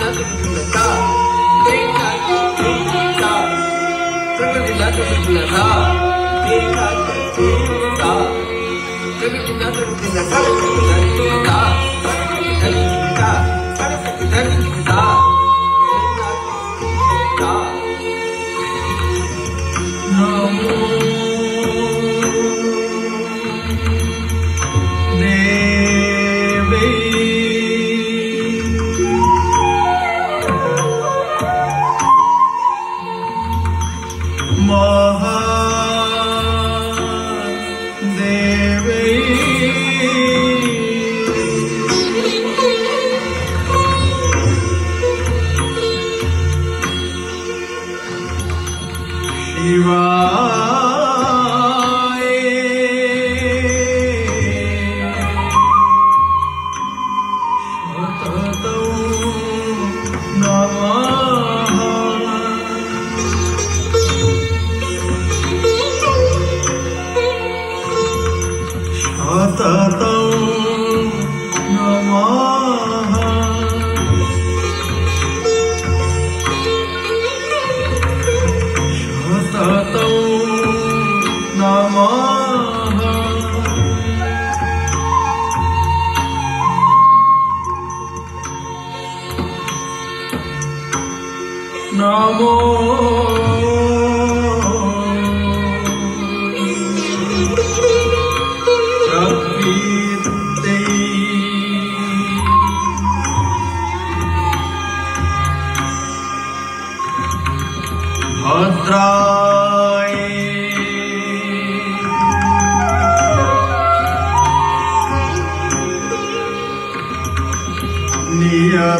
नसुनता देखा कर देखता प्रगट नसुनता देखा कर देखता प्रगट नसुनता नसुनता नसुनता नसुनता नमो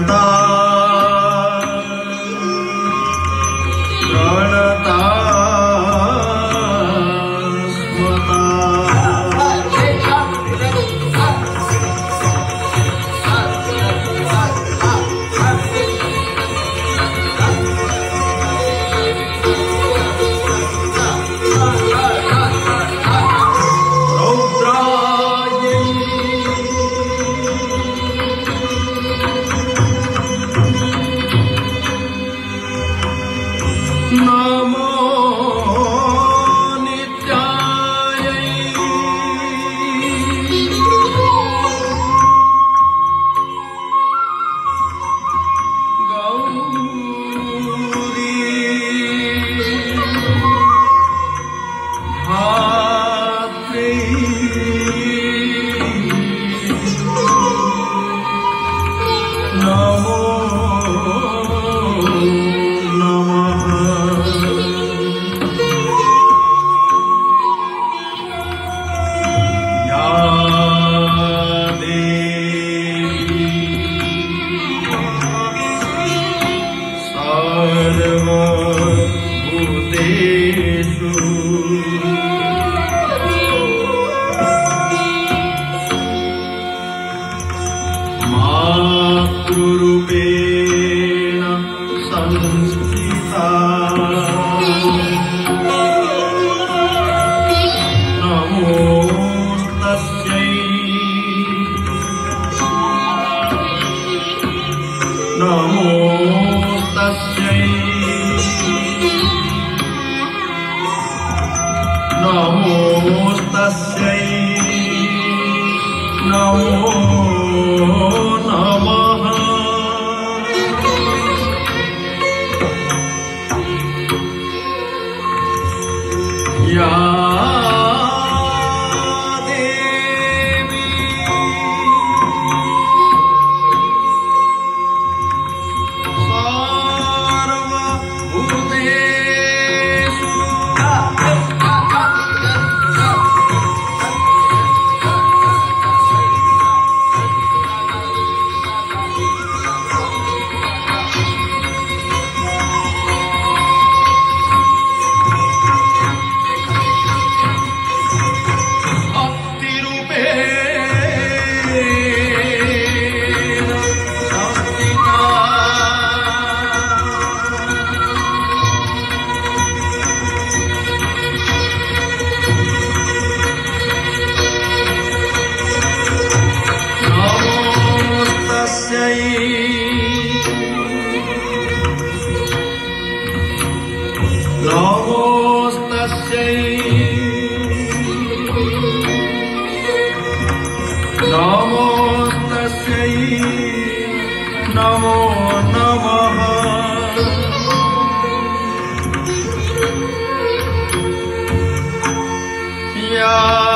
No. Guru 야. नमोस्तस्यै नमोस्तस्यै नमो नमः या